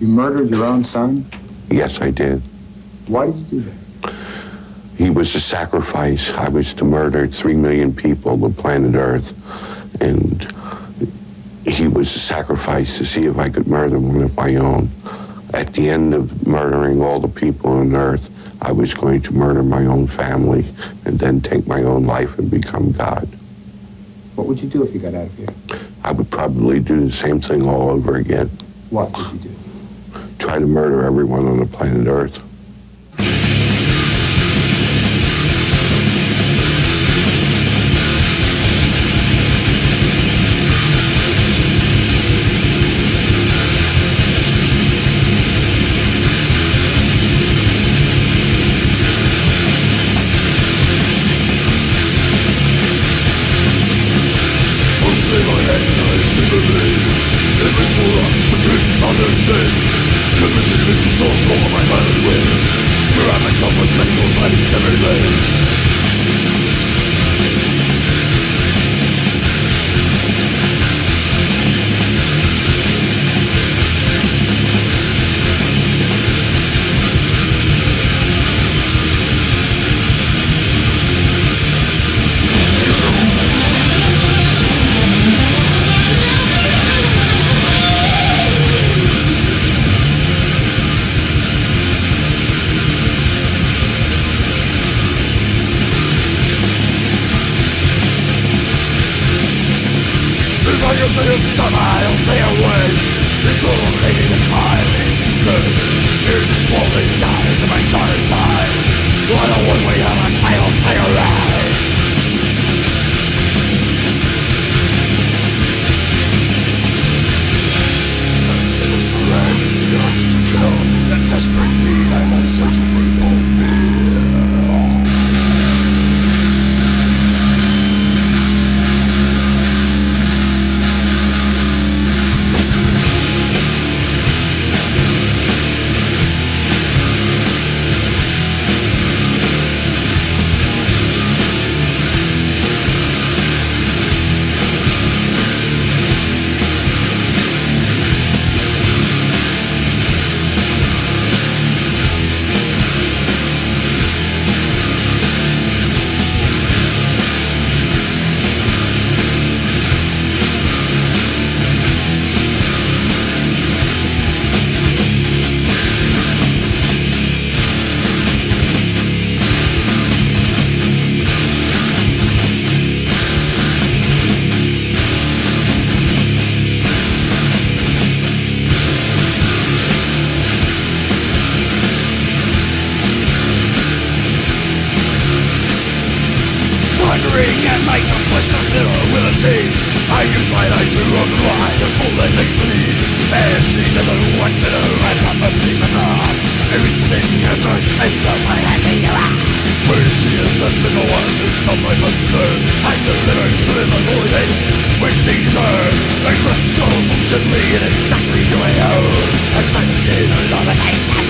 You murdered your own son? Yes, I did. Why did you do that? He was a sacrifice. I was to murder three million people on planet Earth. And he was a sacrifice to see if I could murder one of my own. At the end of murdering all the people on Earth, I was going to murder my own family and then take my own life and become God. What would you do if you got out of here? I would probably do the same thing all over again. What would you do? try to murder everyone on the planet Earth. Believe. Sura is the king of the insane Limited to those who are my head with Surround myself with mental bodies every day Here's a swollen town ring and make the flesh of zero will it cease I use my eyes to override the soul that makes me. Need Empty doesn't want to do and I'm a demon. Heart Everything has turned into my enemy Mercy is she is the one who someone must learn I'm delivering to this unholy wasting turn I crush the go from gently and exactly to my own And sight the skin of domination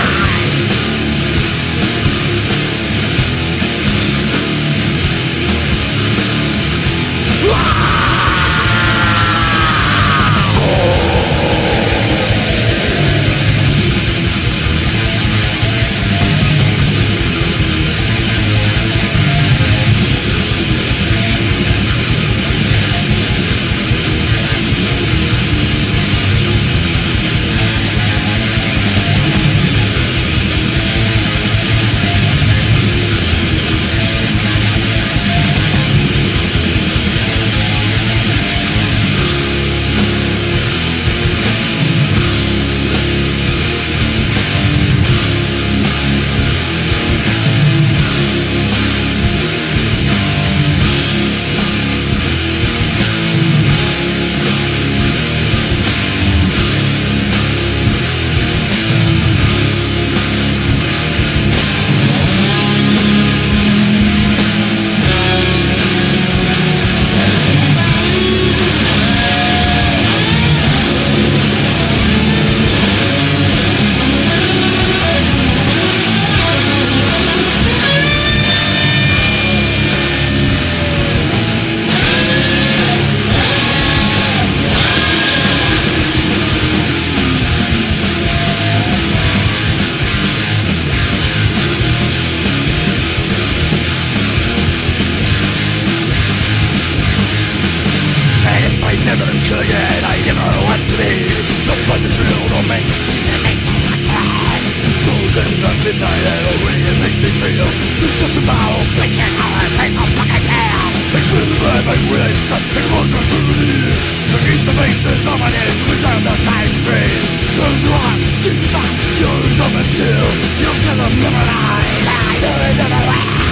life I wish something was not to me. Beneath the faces of name was on the time screen Those rocks, skin fat, yours of a skill You kill them, never lie, do it never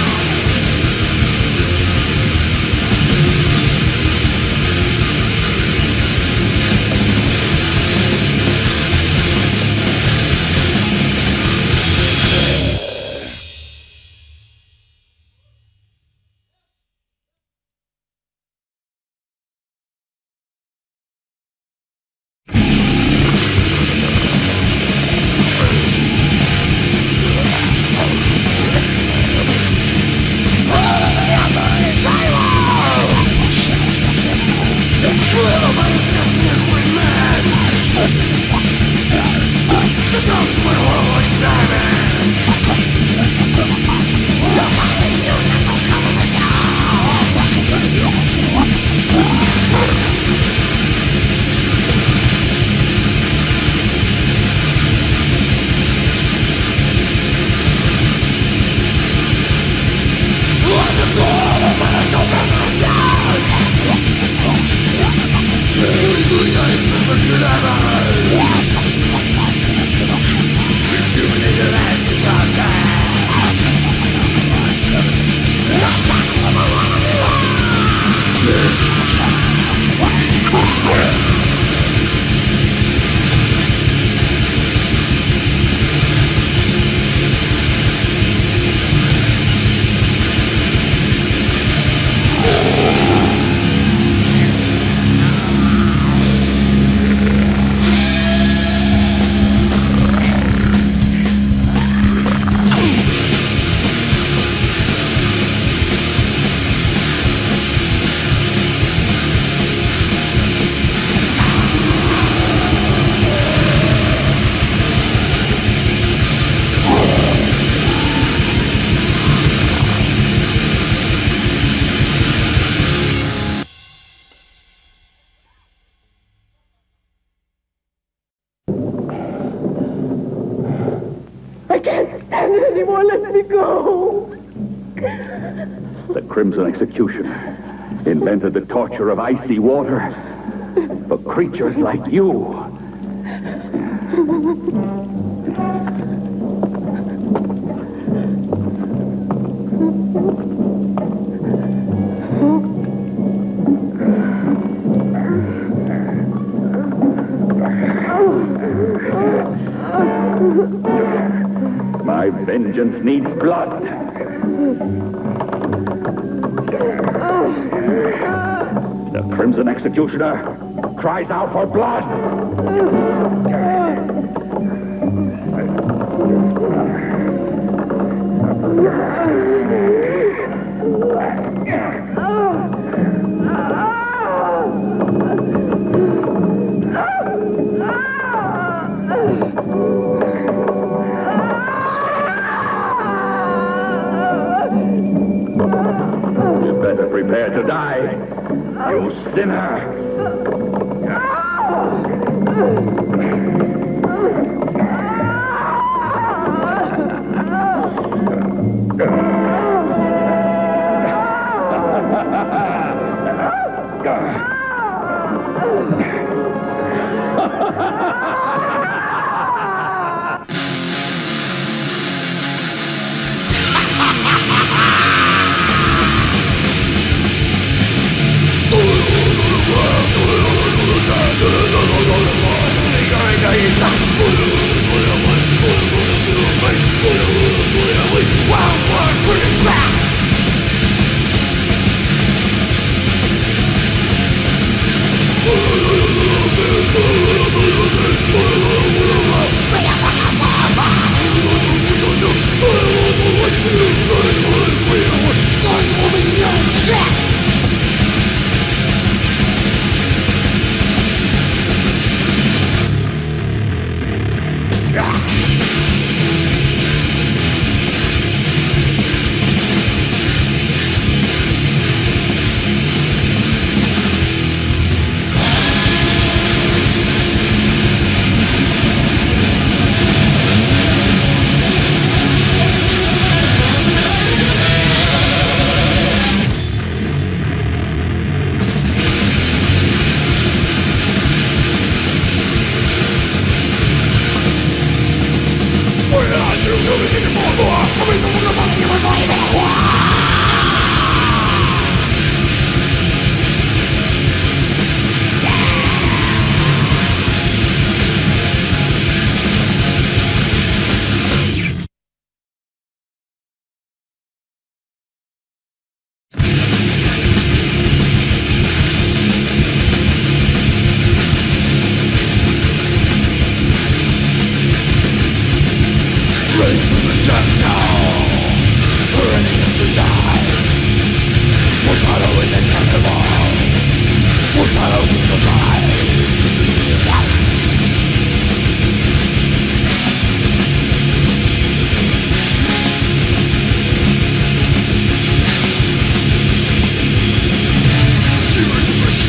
Crimson Executioner invented the torture of icy water for creatures like you. My vengeance needs blood. Executioner cries out for blood. You better prepare to die, you sinner. Ah!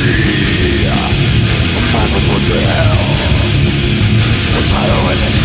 see I'm heaven to hell We're tired of